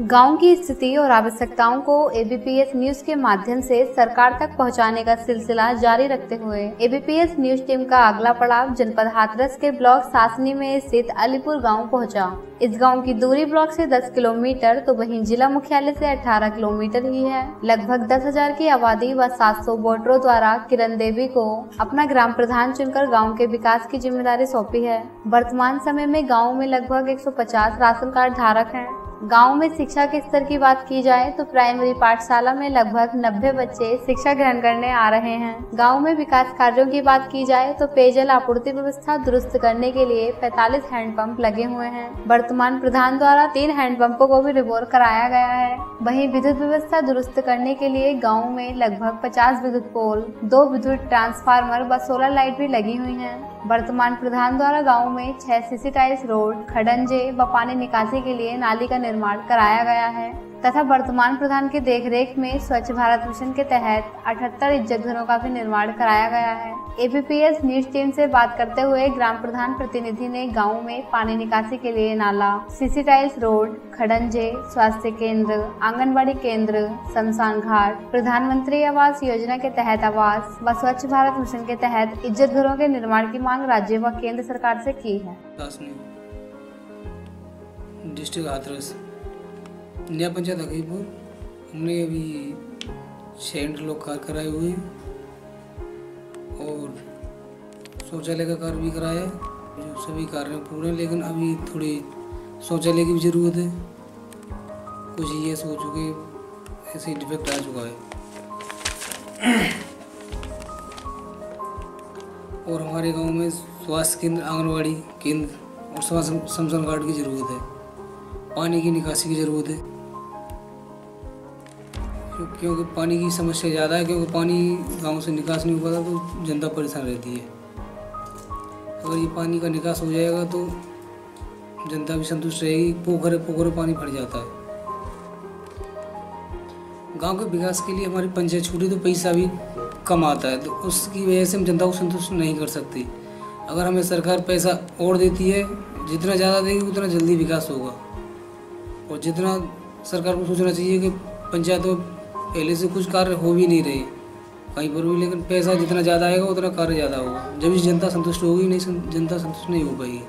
गाँव की स्थिति और आवश्यकताओं को एबीपीएस न्यूज़ के माध्यम से सरकार तक पहुँचाने का सिलसिला जारी रखते हुए एबीपीएस न्यूज़ टीम का अगला पड़ाव जनपद हाथरस के ब्लॉक सासनी में स्थित अलीपुर गाँव पहुँचा। इस गाँव की दूरी ब्लॉक से 10 किलोमीटर तो वहीं जिला मुख्यालय से 18 किलोमीटर ही है। लगभग 10,000 की आबादी व 700 वोटरों द्वारा किरण देवी को अपना ग्राम प्रधान चुनकर गाँव के विकास की ज़िम्मेदारी सौंपी है। वर्तमान समय में गाँव में लगभग 150 राशन कार्ड धारक हैं। गाँव में शिक्षा के स्तर की बात की जाए तो प्राइमरी पाठशाला में लगभग 90 बच्चे शिक्षा ग्रहण करने आ रहे हैं। गाँव में विकास कार्यों की बात की जाए तो पेयजल आपूर्ति व्यवस्था दुरुस्त करने के लिए 45 हैंडपंप लगे हुए हैं। वर्तमान प्रधान द्वारा तीन हैंडपंपों को भी रिवोर कराया गया है। वहीं विद्युत व्यवस्था दुरुस्त करने के लिए गाँव में लगभग पचास विद्युत पोल, दो विद्युत ट्रांसफार्मर व सोलर लाइट भी लगी हुई है। वर्तमान प्रधान द्वारा गाँव में छह सीसी टाइल्स रोड, खडंजे व पानी निकासी के लिए नाली का निर्माण कराया गया है, तथा वर्तमान प्रधान की देखरेख में स्वच्छ भारत मिशन के तहत अठहत्तर इज़्ज़त घरों का भी निर्माण कराया गया है। एबीपीएस न्यूज़ टीम से बात करते हुए ग्राम प्रधान प्रतिनिधि ने गाँव में पानी निकासी के लिए नाला सीसी टाइल्स रोड, खडंजे, स्वास्थ्य केंद्र, आंगनबाड़ी केंद्र, शमशान घाट, प्रधानमंत्री आवास योजना के तहत आवास व स्वच्छ भारत मिशन के तहत इज़्ज़त घरों के निर्माण की मांग राज्य व केंद्र सरकार से की है। डिस्ट्रिक्ट नया पंचायत हकीपुर हमने अभी छः इंटरलॉक कार्य कराए हुए हैं और शौचालय का कार्य भी कराया। है जो सभी कार्य पूरे हैं, लेकिन अभी थोड़ी शौचालय की भी ज़रूरत है। कुछ ये हो चुके ऐसे डिफेक्ट आ चुका है। और हमारे गाँव में स्वास्थ्य केंद्र आंगनबाड़ी केंद्र और शमशान घाट की ज़रूरत है। पानी की निकासी की ज़रूरत है। क्योंकि पानी की समस्या ज़्यादा है, क्योंकि पानी गाँव से निकास नहीं हो पाता तो जनता परेशान रहती है। अगर ये पानी का निकास हो जाएगा तो जनता भी संतुष्ट रहेगी, पोखर पोखर पानी भर जाता है। गाँव के विकास के लिए हमारी पंचायत छूटी तो पैसा भी कम आता है तो उसकी वजह से हम जनता को संतुष्ट नहीं कर सकते। अगर हमें सरकार पैसा और देती है, जितना ज़्यादा देगी, उतना जल्दी विकास होगा। और जितना सरकार को सोचना चाहिए कि पंचायत पहले से कुछ कार्य हो भी नहीं रहे। कहीं पर भी, लेकिन पैसा जितना ज़्यादा आएगा, उतना कार्य ज़्यादा होगा। जब जनता संतुष्ट होगी, नहीं जनता संतुष्ट नहीं हो पाएगी।